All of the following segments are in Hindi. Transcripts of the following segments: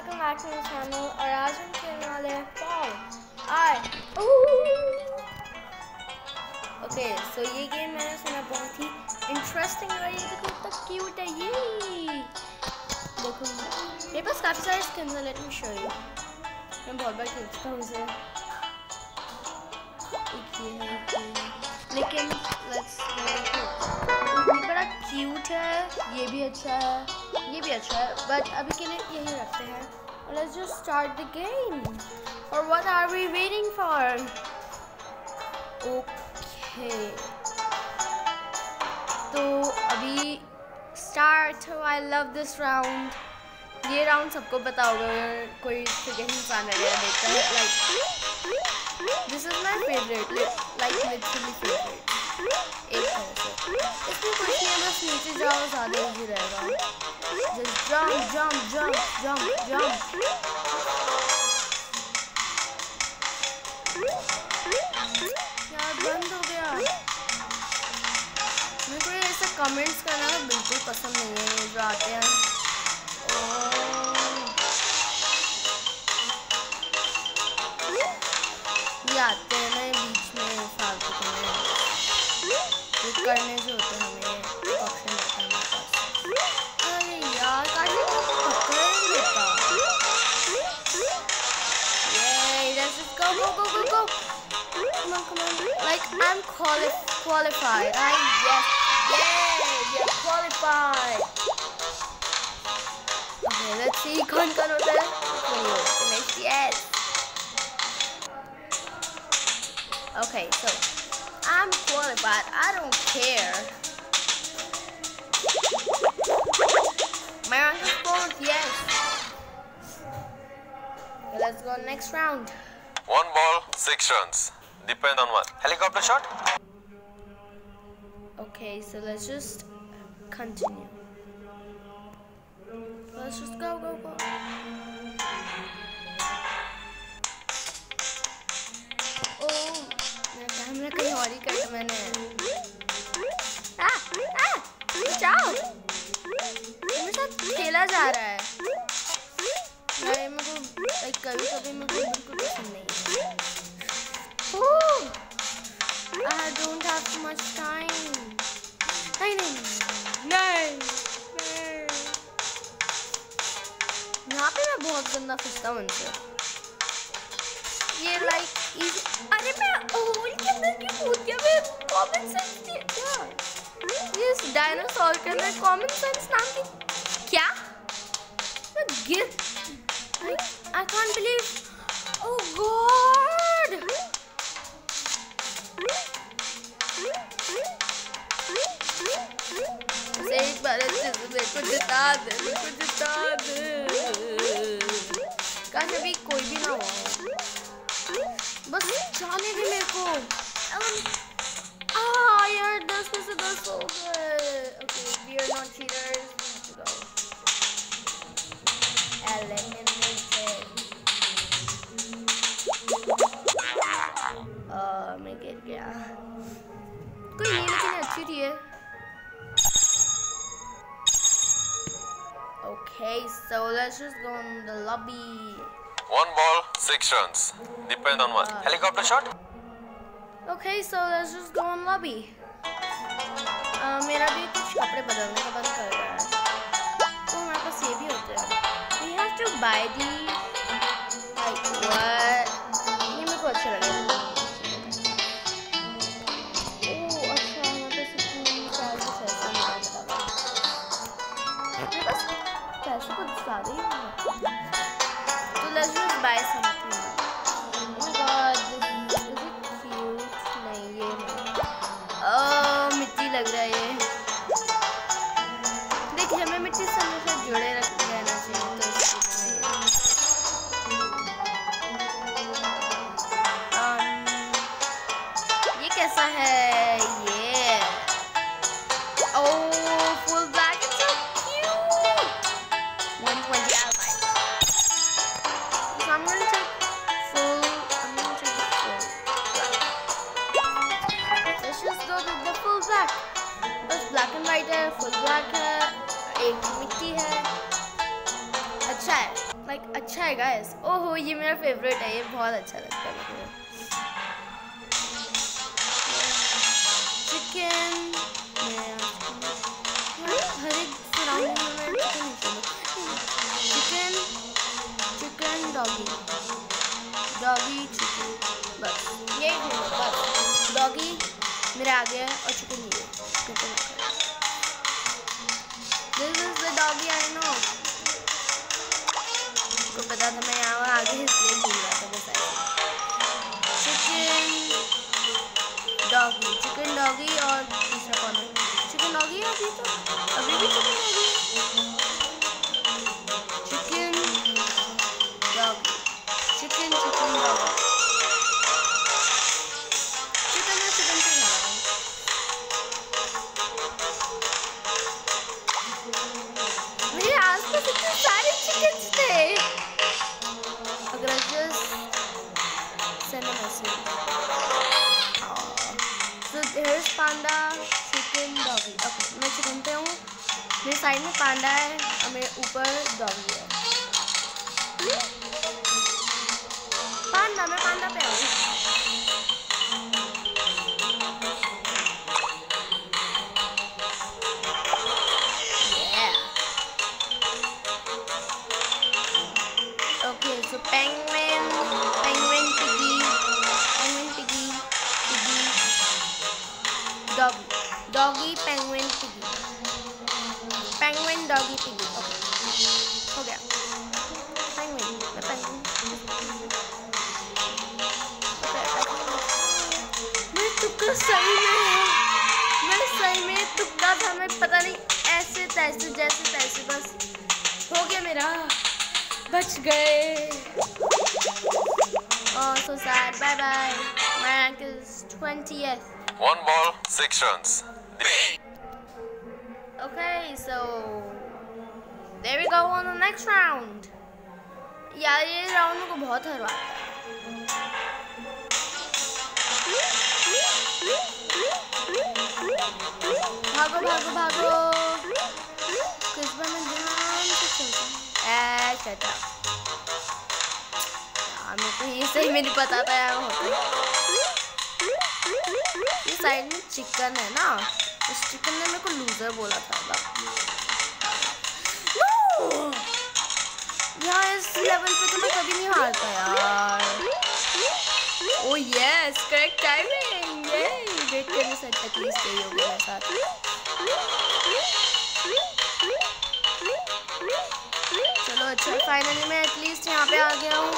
Welcome back to my channel और आज हम खेलने वाले हैं फॉल आय ओके सो ये गेम मैंने सुना बहुत ही इंटरेस्टिंग है ये देखो कितना क्यूट है ये देखो मेरे पास काफ़ी सारे स्किन्स हैं लेट मी शो यू मैं बहुत बार खेल चुका हूँ है। लेकिन लेट्स क्यूट है, ये भी अच्छा है, ये भी अच्छा है बट अभी के लिए यही रखते हैं। Let's just start the game और what are we waiting for okay तो अभी start I love this round ये राउंड सबको पता होगा अगर कोई सेकेंड इंसान वगैरह देखता है like this is my favourite like literally favourite एक बस नीचे जाओ ज़्यादा रहेगा just jump jump jump jump jump यार बंद हो गया मेरे को ऐसे कमेंट्स करना बिल्कुल पसंद नहीं है जो आते हैं ओह। करने जो होते हैं हमें ऑप्शन रहता है हमारे पास अरे यार काटने को पकड़ नहीं लेता Yay, let's just go, go, go, go, go. Come on, come on. Like, I'm quali qualified. I, yes, yay, we are qualified. Okay, let's see. कौन कौन होता है? Wait, finish, yes. Okay, so I'm qualified. I don't care. My rank is yes. Let's go next round. One ball, six runs. Depend on what? Helicopter shot? Okay, so let's just continue. Let's just go, go, go. Camera कहीं और ही कट मैंने आ, आ, बचाओ मेरे साथ खेला जा रहा है। मैं मेरे को कभी कभी मेरे को बिल्कुल पसंद नहीं. नहीं नहीं नहीं। नहीं नहीं। यहाँ पे मैं बहुत गंदा फंसता हूँ इनसे। ये लाइक अरे मैं होल के अंदर क्यों कूद गया कॉमन सेंस क्या? ये डायनासोर के अंदर कॉमन सेंस नाम की क्या? मैं गिर I can't believe Okay, so let's just go in the lobby. One ball, six runs. Depend on what? Helicopter shot? Okay, so let's just go in lobby. Uh, मेरा भी कुछ कपड़े बदलने का बंद कर रहा है तो हमारे पास ये भी होते हैं We have to buy these. Like what? लग रहा है ये. देखिए हमें मिट्टी से हमेशा जुड़े रख फेवरेट है, ये बहुत अच्छा लगता है मुझे चिकन हर एक chicken chicken doggy doggy chicken बस ये बस। डॉगी मेरे आगे है और chicken So here's panda, chicken, doggy. Okay, मैं चिकन पे हूँ। मेरे साइड में पांडा है और मेरे ऊपर डॉगी है। पांडा मैं पांडा पे हूँ। मैं सही में मैं सही में तुक्का था मैं पता नहीं ऐसे तैसे जैसे तैसे बस हो गया मेरा बच गए Oh, so sad. Bye bye. My rank is 20th. One ball, six runs. Okay, so there we go on the next round. यार ये राउंड को बहुत हरवाता है भागो भागो भागो। किस मैं ध्यान ये सही में नहीं पता था होता ये साइड में चिकन है ना? उस चिकन ने मेरे को लूजर बोला था! यार, इस लेवल पे तो मैं कभी नहीं हारता यार। ओ यस करेक्ट टाइमिंग से अच्छा एटलीस्ट यही होगा मेरे साथ चलो अच्छा फाइनली मैं एटलीस्ट यहाँ पे आ गया हूँ।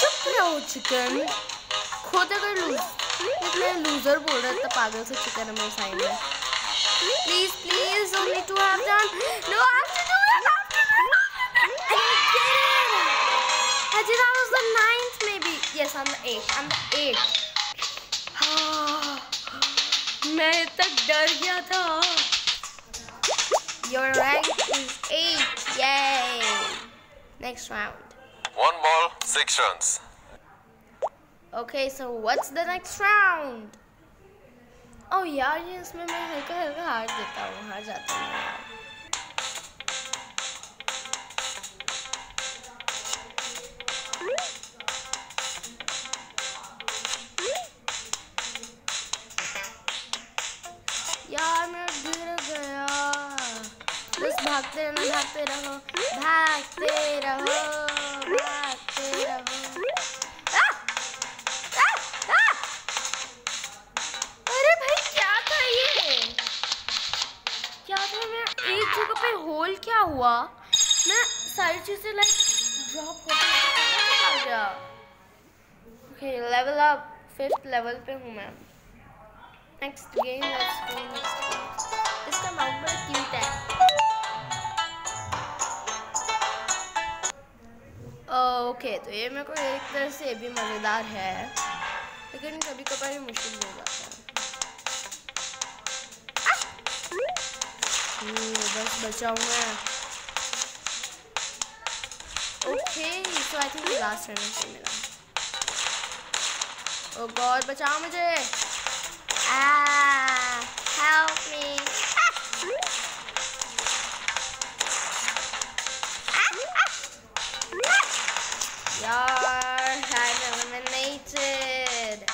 चुप रहो चिकन खुद अगर लूज इतने लूजर बोल रहा था पागल से चिकन मेरे साइड में। Please please only to have done no I have to do it I did I was the maybe. Yes, I'm the eighth. I'm the eighth. मैं तक डर गया था. Your rank is eight. Yay. Next round. One ball, six runs. Okay, so what's the next round? Oh यार ये इसमें मैं हल्का हल्का हार देता हूँ हार जाता हूँ भागते रहो भागते रहो भागते रहो! अरे भाई, क्या था ये? क्या था? मैं एक जगह पे होल क्या हुआ? मैं सारी चीज़ें लाइक ड्रॉप आ गया? Okay level up fifth level पे हूँ मैं। Next game let's go next मेरे को एक तरह से भी मज़ेदार है, लेकिन कभी कभार ये मुश्किल हो जाता है। बस बचा हूँ। मैं okay so I think last run है ओ गॉड बचाओ मुझे। Help me Dark, I'm eliminated.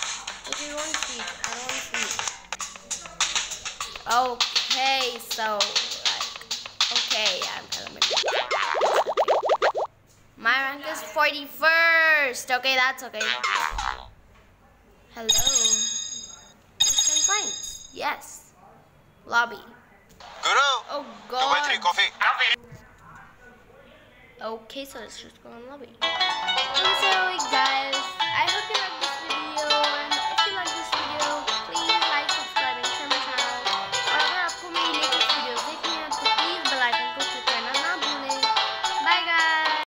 Okay, one speed. I don't want speed. Okay, so, like, okay, I'm eliminated. My rank is 41st. Okay, that's okay. Hello. 10 points. Yes. Lobby. Guru. Oh, God. 2 by 3 coffee. Okay, so let's just go in lobby. And so guys, I hope you like